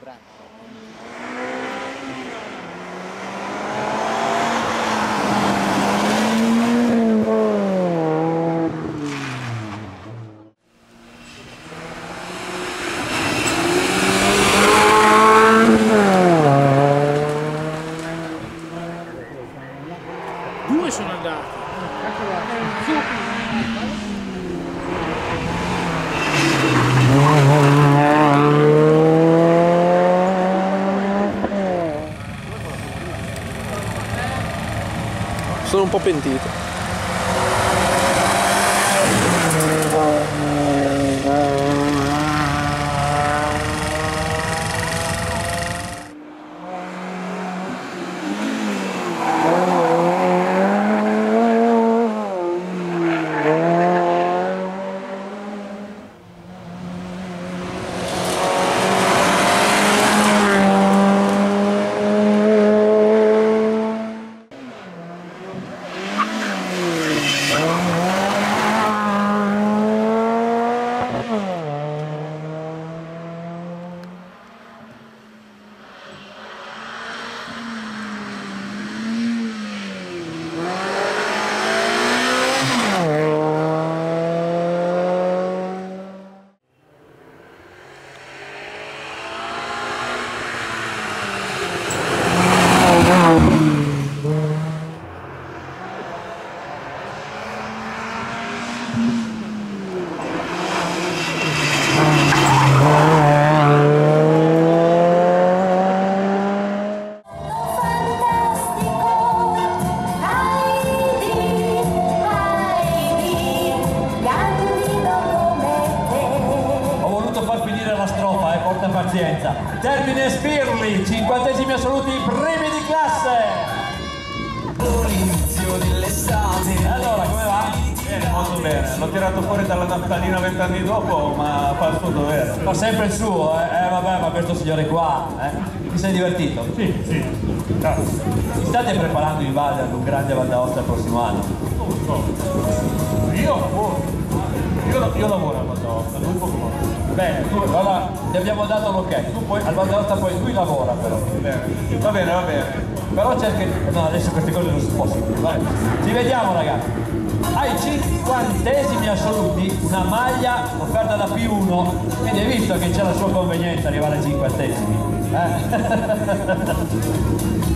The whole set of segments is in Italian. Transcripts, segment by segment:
Branco. Sono un po' pentito. Porta pazienza. Termine Spirli, cinquantesimi assoluti, primi di classe. Allora, come va? Bene, molto bene. L'ho tirato fuori dalla naftalina vent'anni dopo, ma fa il suo dovere. Fa sempre il suo, eh? Eh vabbè, ma questo signore qua, eh? Ti sei divertito? Sì, sì. Cazzo. Vi state preparando in Valle ad un grande Val d'Aosta il prossimo anno? Io lavoro. Io, io lavoro a Val d'Aosta, non poco. Bene, tu allora ti abbiamo dato l'ok, tu poi al Val d'Aosta poi lui lavora però. Bene. Va bene, va bene. Però cerca. No, adesso queste cose non si possono dire, vai. Ci vediamo ragazzi. Ai cinquantesimi assoluti una maglia offerta da P1, quindi hai visto che c'è la sua convenienza arrivare ai cinquantesimi. Eh?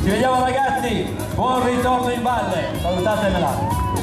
Ci vediamo ragazzi, buon ritorno in valle, salutatemela.